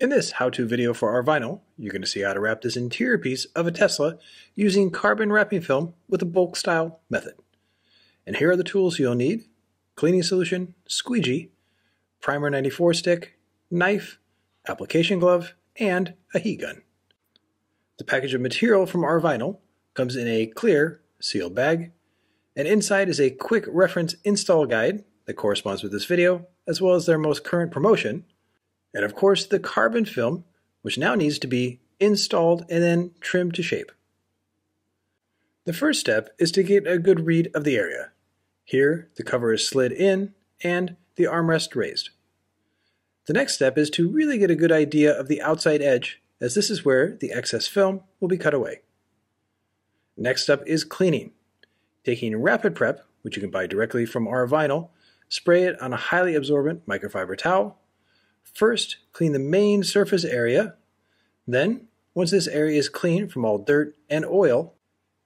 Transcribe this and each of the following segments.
In this how-to video for Rvinyl, you're going to see how to wrap this interior piece of a Tesla using carbon wrapping film with a bulk style method. And here are the tools you'll need. Cleaning solution, squeegee, primer 94 stick, knife, application glove, and a heat gun. The package of material from Rvinyl comes in a clear, sealed bag, and inside is a quick reference install guide that corresponds with this video, as well as their most current promotion, and of course the carbon film, which now needs to be installed and then trimmed to shape. The first step is to get a good read of the area. Here, the cover is slid in and the armrest raised. The next step is to really get a good idea of the outside edge, as this is where the excess film will be cut away. Next up is cleaning. Taking Rapid Prep, which you can buy directly from Rvinyl, spray it on a highly absorbent microfiber towel, First, clean the main surface area. Then, once this area is clean from all dirt and oil,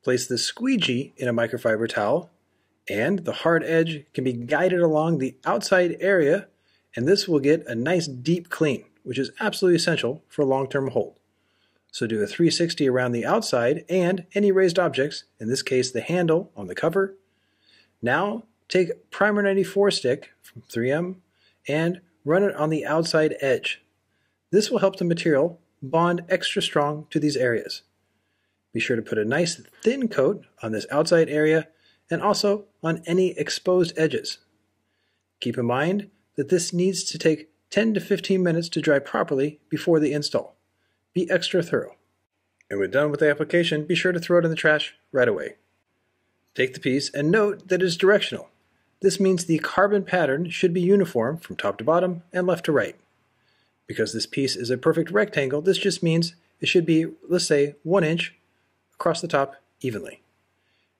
place the squeegee in a microfiber towel, and the hard edge can be guided along the outside area, and this will get a nice deep clean, which is absolutely essential for long-term hold. So do a 360 around the outside and any raised objects, in this case the handle on the cover. Now take Primer 94 stick from 3M and run it on the outside edge. This will help the material bond extra strong to these areas. Be sure to put a nice thin coat on this outside area and also on any exposed edges. Keep in mind that this needs to take 10 to 15 minutes to dry properly before the install. Be extra thorough. And when done with the application, be sure to throw it in the trash right away. Take the piece and note that it is directional. This means the carbon pattern should be uniform from top to bottom and left to right. Because this piece is a perfect rectangle, this just means it should be, let's say, one inch across the top evenly.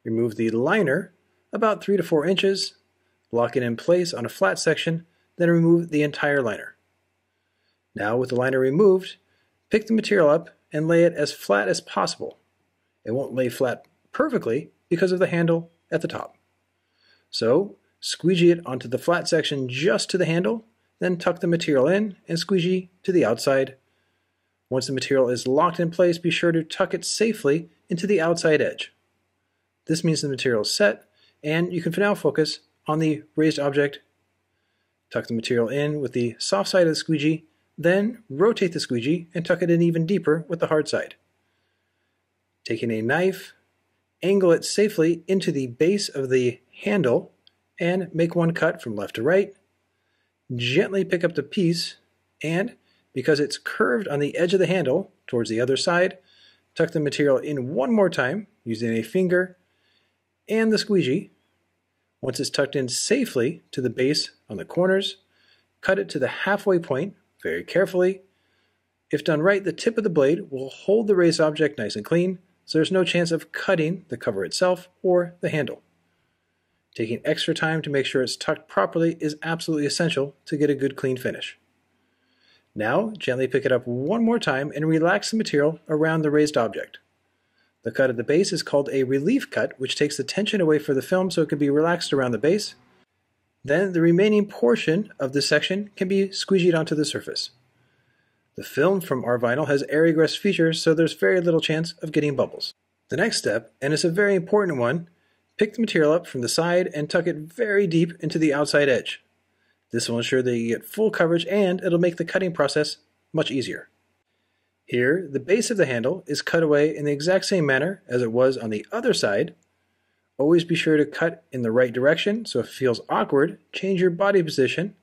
Remove the liner about three to four inches, lock it in place on a flat section, then remove the entire liner. Now with the liner removed, pick the material up and lay it as flat as possible. It won't lay flat perfectly because of the handle at the top. So squeegee it onto the flat section just to the handle, then tuck the material in and squeegee to the outside. Once the material is locked in place, be sure to tuck it safely into the outside edge. This means the material is set, and you can for now focus on the raised object. Tuck the material in with the soft side of the squeegee, then rotate the squeegee and tuck it in even deeper with the hard side. Taking a knife, angle it safely into the base of the handle and make one cut from left to right. Gently pick up the piece and, because it's curved on the edge of the handle towards the other side, tuck the material in one more time using a finger and the squeegee. Once it's tucked in safely to the base on the corners, cut it to the halfway point very carefully. If done right, the tip of the blade will hold the raised object nice and clean, so there's no chance of cutting the cover itself or the handle. Taking extra time to make sure it's tucked properly is absolutely essential to get a good clean finish. Now, gently pick it up one more time and relax the material around the raised object. The cut at the base is called a relief cut, which takes the tension away from the film so it can be relaxed around the base. Then the remaining portion of this section can be squeegeed onto the surface. The film from Rvinyl has air egress features, so there's very little chance of getting bubbles. The next step, and it's a very important one, Pick the material up from the side and tuck it very deep into the outside edge. This will ensure that you get full coverage and it'll make the cutting process much easier. Here, the base of the handle is cut away in the exact same manner as it was on the other side. Always be sure to cut in the right direction, so if it feels awkward, change your body position.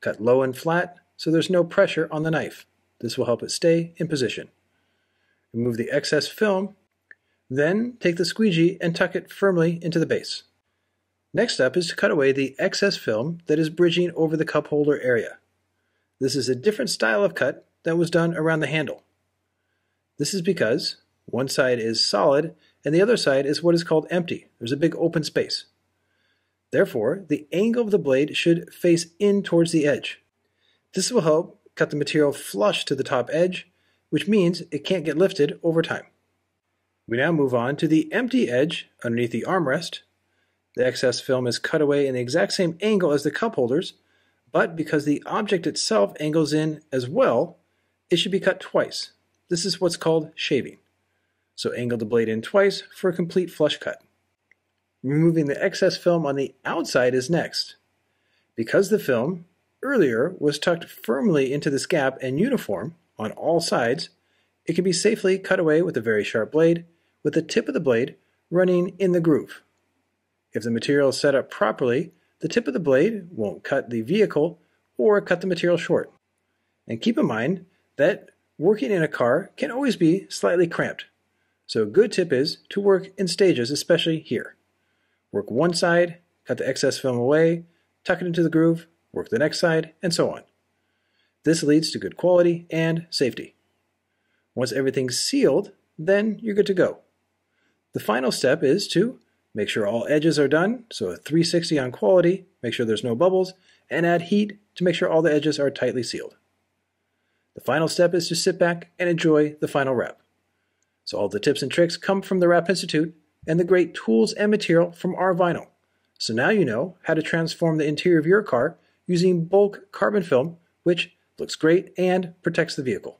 Cut low and flat so there's no pressure on the knife. This will help it stay in position. Remove the excess film then take the squeegee and tuck it firmly into the base. Next step is to cut away the excess film that is bridging over the cup holder area. This is a different style of cut that was done around the handle. This is because one side is solid and the other side is what is called empty. There's a big open space. Therefore, the angle of the blade should face in towards the edge. This will help cut the material flush to the top edge, which means it can't get lifted over time. We now move on to the empty edge underneath the armrest. The excess film is cut away in the exact same angle as the cup holders, but because the object itself angles in as well, it should be cut twice. This is what's called shaving. So angle the blade in twice for a complete flush cut. Removing the excess film on the outside is next. Because the film earlier was tucked firmly into this gap and uniform on all sides, it can be safely cut away with a very sharp blade, with the tip of the blade running in the groove. If the material is set up properly, the tip of the blade won't cut the vehicle or cut the material short. And keep in mind that working in a car can always be slightly cramped. So a good tip is to work in stages, especially here. Work one side, cut the excess film away, tuck it into the groove, work the next side, and so on. This leads to good quality and safety. Once everything's sealed, then you're good to go. The final step is to make sure all edges are done, so a 360 on quality, make sure there's no bubbles, and add heat to make sure all the edges are tightly sealed. The final step is to sit back and enjoy the final wrap. So all the tips and tricks come from the Wrap Institute and the great tools and material from Rvinyl. So now you know how to transform the interior of your car using bulk carbon film, which looks great and protects the vehicle.